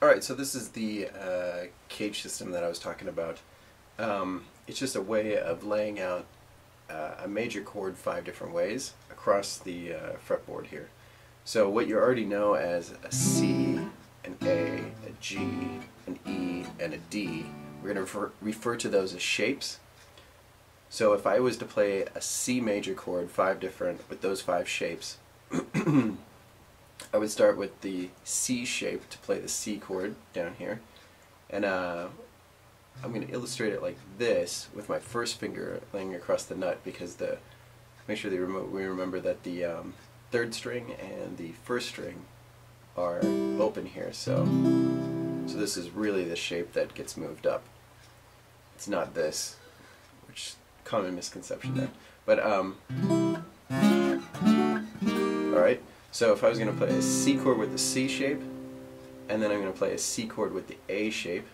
Alright, so this is the uh, CAGED system that I was talking about. Um, it's just a way of laying out uh, a major chord five different ways across the uh, fretboard here. So what you already know as a C, an A, a G, an E, and a D, we're going to refer, refer to those as shapes. So if I was to play a C major chord, five different, with those five shapes, I would start with the C shape to play the C chord down here. And uh, I'm going to illustrate it like this with my first finger laying across the nut because the make sure remo we remember that the um, third string and the first string are open here. So, so this is really the shape that gets moved up. It's not this, which common misconception there. But um. So if I was going to play a C chord with the C shape, and then I'm going to play a C chord with the A shape,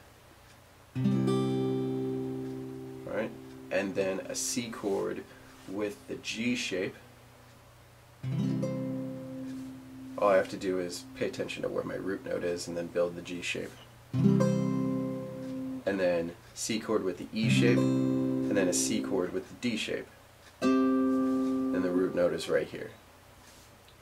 alright, and then a C chord with the G shape, all I have to do is pay attention to where my root note is and then build the G shape. And then C chord with the E shape, and then a C chord with the D shape. And the root note is right here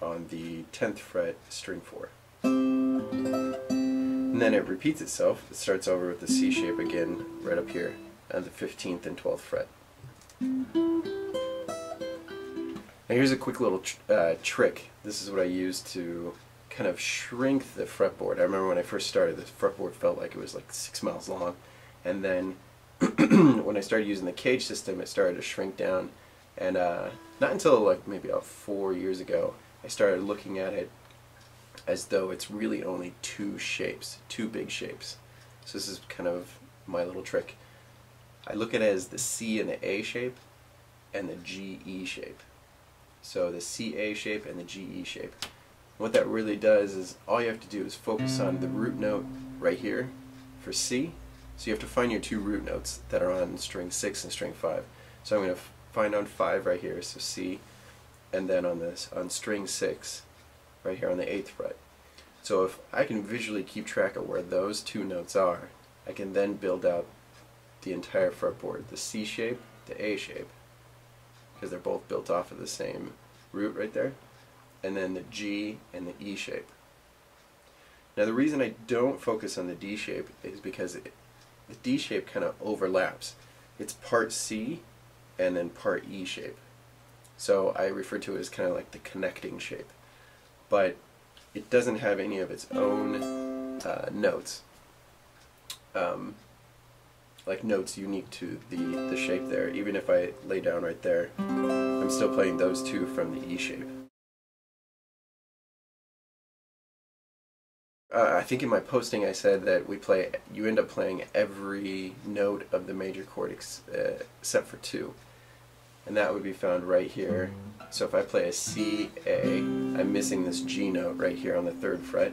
on the 10th fret, string 4. And then it repeats itself. It starts over with the C shape again, right up here, on the 15th and 12th fret. Now here's a quick little tr uh, trick. This is what I use to kind of shrink the fretboard. I remember when I first started, the fretboard felt like it was like six miles long. And then when I started using the CAGED system, it started to shrink down. And uh, not until like maybe about four years ago, I started looking at it as though it's really only two shapes, two big shapes. So this is kind of my little trick. I look at it as the C and the A shape and the GE shape. So the CA shape and the GE shape. What that really does is all you have to do is focus on the root note right here for C. So you have to find your two root notes that are on string 6 and string 5. So I'm going to find on 5 right here, so C, and then on this on string 6 right here on the 8th fret. So if I can visually keep track of where those two notes are, I can then build out the entire fretboard, the C shape, the A shape, because they're both built off of the same root right there, and then the G and the E shape. Now the reason I don't focus on the D shape is because it, the D shape kind of overlaps. It's part C and then part E shape. So I refer to it as kind of like the connecting shape. But it doesn't have any of its own uh, notes. Um, like notes unique to the, the shape there. Even if I lay down right there, I'm still playing those two from the E shape. Uh, I think in my posting I said that we play, you end up playing every note of the major chord ex uh, except for two and that would be found right here. So if I play a C, A, I'm missing this G note right here on the third fret,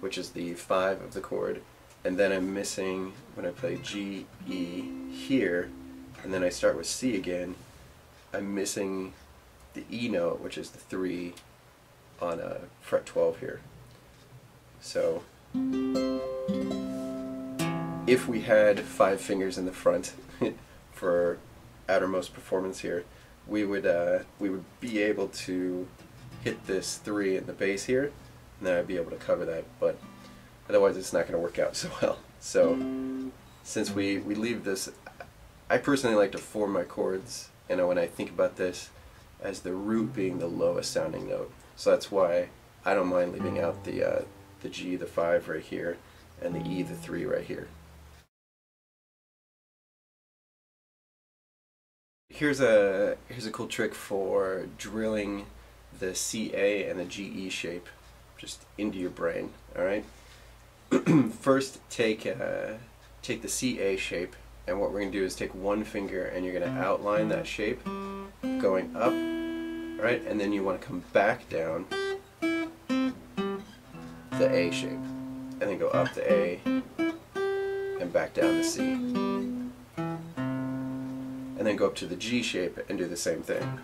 which is the 5 of the chord, and then I'm missing, when I play G, E here, and then I start with C again, I'm missing the E note, which is the 3 on a fret 12 here. So if we had five fingers in the front for outermost performance here, we would uh, we would be able to hit this three in the bass here, and then I'd be able to cover that. But otherwise, it's not going to work out so well. So since we we leave this, I personally like to form my chords, and when I think about this, as the root being the lowest sounding note. So that's why I don't mind leaving out the uh, the G, the five right here, and the E, the three right here. Here's a here's a cool trick for drilling the CA and the GE shape just into your brain. All right. First, take uh, take the CA shape, and what we're gonna do is take one finger and you're gonna outline that shape, going up, right, and then you want to come back down the A shape, and then go up the A and back down the C and then go up to the G shape and do the same thing.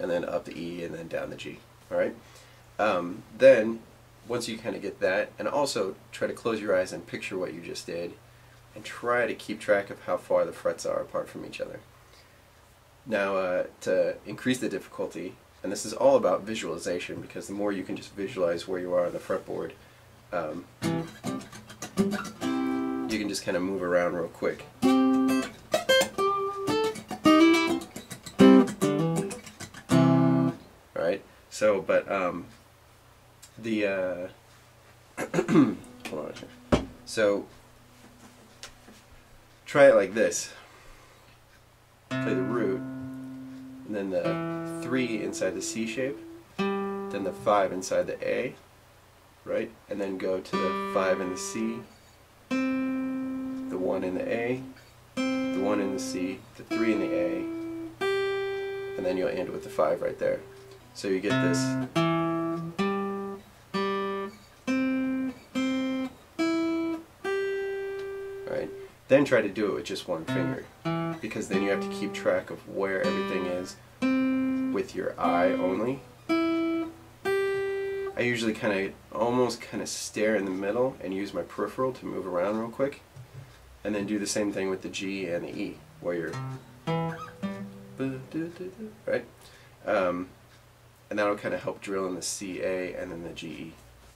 And then up the E and then down the G. Alright? Um, then, once you kind of get that, and also try to close your eyes and picture what you just did, and try to keep track of how far the frets are apart from each other. Now, uh, to increase the difficulty, and this is all about visualization because the more you can just visualize where you are on the fretboard, um, you can just kind of move around real quick. Alright, so, but, um, the, uh, hold on here. So, try it like this. Play the root, and then the 3 inside the C shape, then the 5 inside the A, right? And then go to the 5 in the C, 1 in the A, the 1 in the C, the 3 in the A, and then you'll end with the 5 right there. So you get this. Right? Then try to do it with just one finger because then you have to keep track of where everything is with your eye only. I usually kind of almost kind of stare in the middle and use my peripheral to move around real quick and then do the same thing with the G and the E where you're right? Um, and that'll kind of help drill in the C A and then the G E